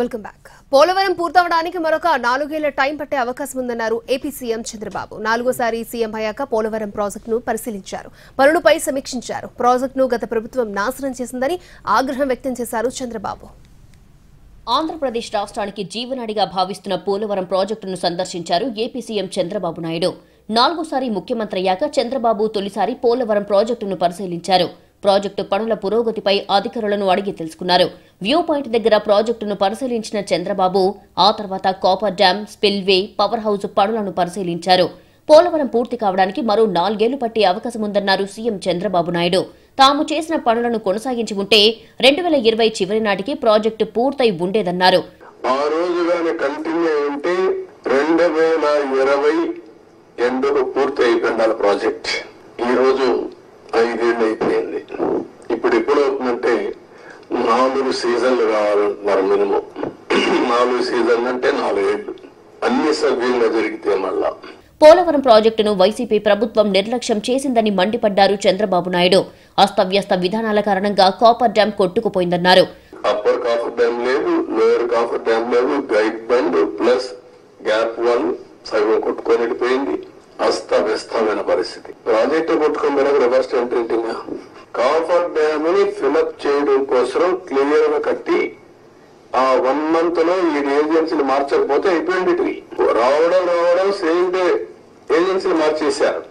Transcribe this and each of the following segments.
Welcome back. Polavaram పూర్తవడానికి మరొక నాలుగేళ్ళ టైం పట్టే అవకాశం ఉందన్నారు ఏపీ సీఎం చంద్రబాబు. నాలుగోసారి సీఎం అయ్యాక పోలవరం ప్రాజెక్టును పరిశీలించారు. పనులపై సమీక్షించారు. ప్రాజెక్టును గత ప్రభుత్వం నాశనం చేసిందని ఆగ్రహం వ్యక్తం చేశారు చంద్రబాబు. ఆంధ్రప్రదేశ్ రాష్ట్రానికి జీవనాడిగా భావిస్తున్న పోలవరం ప్రాజెక్టును సందర్శించారు ఏపీ సీఎం చంద్రబాబు నాయుడు. నాలుగోసారి ముఖ్యమంత్రి అయ్యాక చంద్రబాబు తొలిసారి పోలవరం ప్రాజెక్టును పరిశీలించారు. ప్రాజెక్టు పనుల పురోగతిపై అధికారులను అడిగి తెలుసుకున్నారు. వ్యూ పాయింట్ దగ్గర ప్రాజెక్టును పరిశీలించిన చంద్రబాబు ఆ తర్వాత coffer dam spillway power house పనులను పరిశీలించారు. పోలవరం పూర్తి కావడానికి మరో నాలుగేళ్ళు పట్టే అవకాశం ఉందన్నారు సీఎం చంద్రబాబు నాయుడు. తాము చేసిన పనులను కొనసాగించి ఉంటే రెండు వేల ఇరవై చివరి నాటికి ప్రాజెక్టు పూర్తయి ఉండేదన్నారు. ఆ రోజు కంటిన్యూ ఉంటే రెండు వేల ఇరవై పూర్తి అయిపోయిండాలి ప్రాజెక్ట్ ఈ రోజు ఐదేళ్ళు అయిపోయింది ఇప్పుడు ఎప్పుడు అవుతుందంటే నాలుగు సీజన్లు కావాలంటున్నారు మినిమం. నాలుగు సీజన్లు అంటే నాలుగేళ్ళు అన్ని సవ్యంగా జరిగితే మళ్ళా. పోలవరం ప్రాజెక్టును వైసీపీ ప్రభుత్వం నిర్లక్ష్యం చేసిందని మండిపడ్డారు చంద్రబాబు నాయుడు. అస్తవ్యస్త విధానాల కారణంగా కాపర్ డ్యాం కొట్టుకుపోయిందన్నారు. అప్పర్ కాఫర్ డ్యామ్ లేదు లోయర్ కాఫర్ డ్యామ్ లేదు guide bund plus gap one సగం కొట్టుకొని వెళ్ళిపోయింది. అస్తవ్యస్తమైన పరిస్థితి. ప్రాజెక్టు కొట్టుకొని రివర్స్ ఏంటంటే కాఫర్ డ్యామ్ని ఫిలప్ చేయడం కోసం క్లియర్గా కట్టి ఆ వన్ మంత్లో ఈ ఏజెన్సీని మార్చకపోతే అయిపోయింది. రావడం రావడం సేమ్ డే ఏజెన్సీని మార్చేశారు.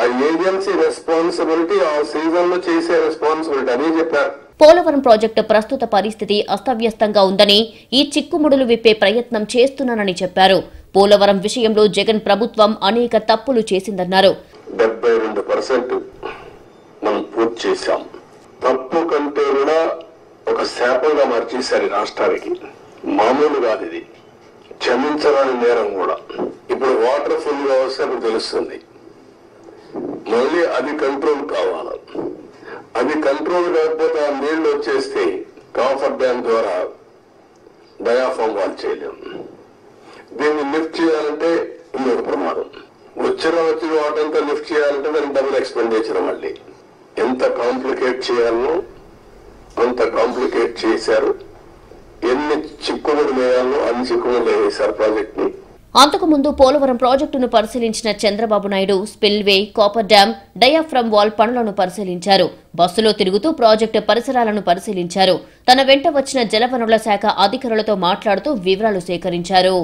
ఆ ఏజెన్సీ రెస్పాన్సిబిలిటీ ఆ సీజన్లో చేసే రెస్పాన్సిబిలిటీ అని చెప్పారు. పోలవరం ప్రాజెక్టు ప్రస్తుత పరిస్థితి అస్తవ్యస్తంగా ఉందని ఈ చిక్కుముడులు విప్పే ప్రయత్నం చేస్తున్నానని చెప్పారు. పోలవరం విషయంలో జగన్ ప్రభుత్వం అనేక తప్పులు చేసిందన్నారు. డెబ్బై రెండు పర్సెంట్ చేశాం. తప్పు కంటే కూడా ఒక శాపంగా మార్చేశారు ఈ రాష్ట్రానికి. మామూలు కాదు ఇది. క్షమించరాని నేరం కూడా. ఇప్పుడు వాటర్ ఫుల్గా వస్తే తెలుస్తుంది. మళ్ళీ అది కంట్రోల్ కావాలి. అది కంట్రోల్ కాకపోతే ఆ నీళ్ళు వచ్చేస్తే కాఫర్ డ్యామ్ ద్వారా డయాఫామ్ వాల్ చేయలేం. దీన్ని లిఫ్ట్ చేయాలంటే ఇంకొక ప్రమాదం. వచ్చిన వచ్చిన వాటంతా లిఫ్ట్ చేయాలంటే దానికి డబుల్ ఎక్స్పెండిచర్ మళ్ళీ. ఎంత కాంప్లికేట్ చేయాలనో అంత కాంప్లికేట్ చేశారు. ఎన్ని చిక్కుముడి వేయాలో అన్ని చిక్కుముడి వేశారు ప్రాజెక్ట్ని అంతకుముందు పోలవరం ప్రాజెక్టును పరిశీలించిన Chandrababu Naidu spillway coffer dam diaphragm wall పనులను పరిశీలించారు. బస్సులో తిరుగుతూ ప్రాజెక్టు పరిసరాలను పరిశీలించారు. తన వెంట వచ్చిన జలవనరుల శాఖ అధికారులతో మాట్లాడుతూ వివరాలు సేకరించారు.